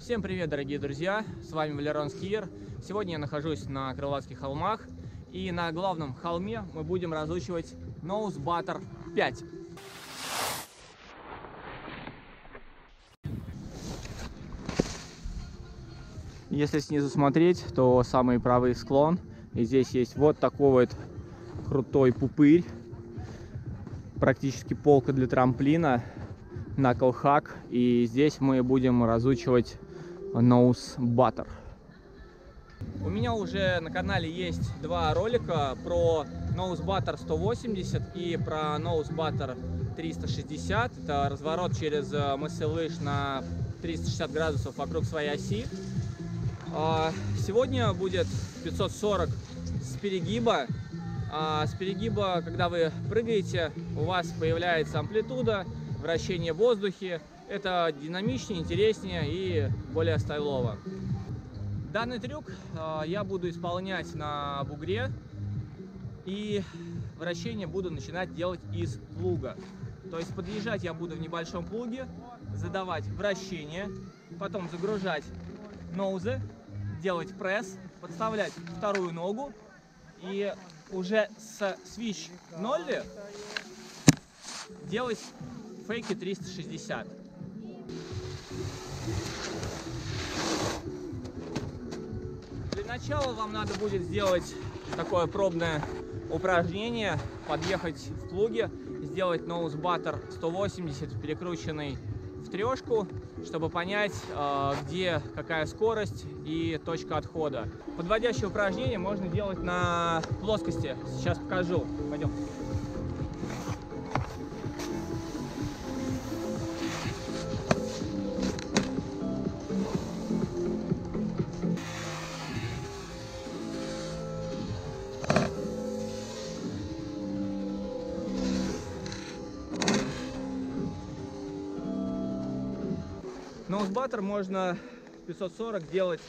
Всем привет, дорогие друзья! С вами Валерон Скиер. Сегодня я нахожусь на Крылатских холмах. И на главном холме мы будем разучивать Nose Butter 5. Если снизу смотреть, то самый правый склон. И здесь есть вот такой вот крутой пупырь. Практически полка для трамплина. Knuckle Hack. И здесь мы будем разучивать Nose Butter. У меня уже на канале есть два ролика про Nose Butter 180 и про Nose Butter 360. Это разворот через э, мысли лыж на 360 градусов вокруг своей оси. А, сегодня будет 540 с перегиба. А, с перегиба, когда вы прыгаете, у вас появляется амплитуда, вращение в воздухе. Это динамичнее, интереснее и более стайлово. Данный трюк а, я буду исполнять на бугре. И вращение буду начинать делать из плуга. То есть подъезжать я буду в небольшом плуге, задавать вращение, потом загружать ноузы, делать пресс, подставлять вторую ногу и уже с switch 0 делать фейки 360. Для начала вам надо будет сделать такое пробное упражнение, подъехать в плуге, сделать ноус баттер 180 перекрученный в трешку, чтобы понять, э, где какая скорость и точка отхода. Подводящее упражнение можно делать на плоскости. Сейчас покажу. Пойдем. Ноусбаттер можно 540 делать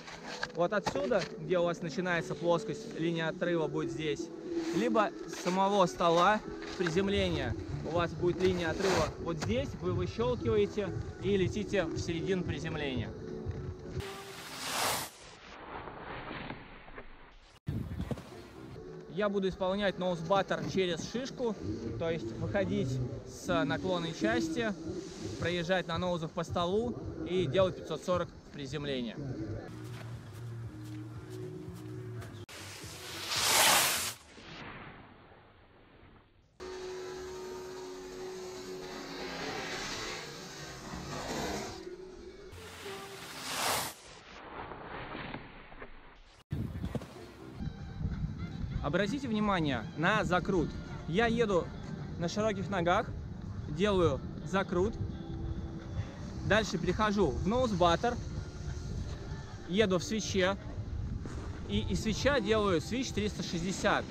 вот отсюда, где у вас начинается плоскость, линия отрыва будет здесь, либо с самого стола приземления. У вас будет линия отрыва вот здесь, вы выщелкиваете и летите в середину приземления. Я буду исполнять ноусбаттер через шишку, то есть выходить с наклонной части, проезжать на ноузах по столу и делать 540 приземления. Обратите внимание на закрут. Я еду на широких ногах, делаю закрут, дальше перехожу в ноузбаттер, еду в свече, и из свеча делаю свич 360,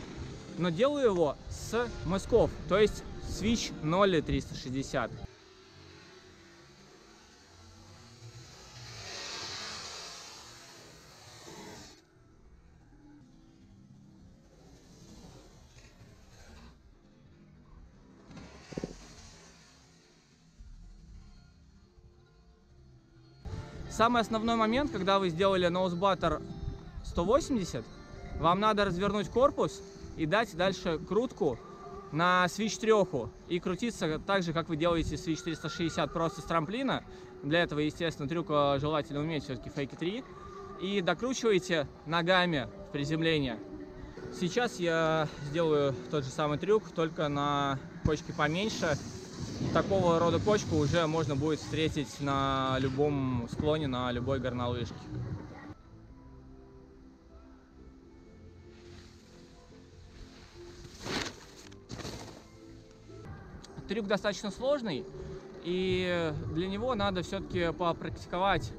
но делаю его с мысков, то есть свич 0 360. Самый основной момент, когда вы сделали ноузбаттер 180, вам надо развернуть корпус и дать дальше крутку на свич треху и крутиться так же, как вы делаете свич 360 просто с трамплина. Для этого, естественно, трюк э, желательно уметь все-таки фейки 3. И докручиваете ногами в приземление. Сейчас я сделаю тот же самый трюк, только на кочке поменьше такого рода кочку уже можно будет встретить на любом склоне, на любой горнолыжке. Трюк достаточно сложный, и для него надо все-таки попрактиковать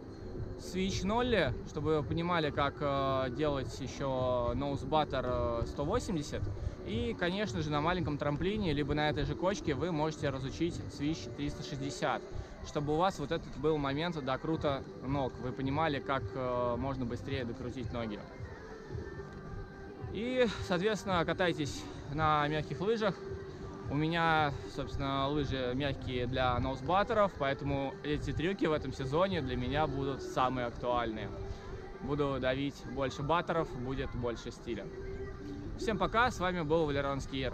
Switch 0, чтобы вы понимали, как э, делать еще Nose Butter 180. И, конечно же, на маленьком трамплине, либо на этой же кочке вы можете разучить Switch 360, чтобы у вас вот этот был момент докрута ног. Вы понимали, как э, можно быстрее докрутить ноги. И, соответственно, катайтесь на мягких лыжах, У меня, собственно, лыжи мягкие для ноусбаттеров, поэтому эти трюки в этом сезоне для меня будут самые актуальные. Буду давить больше баттеров, будет больше стиля. Всем пока, с вами был Валерон Скиер.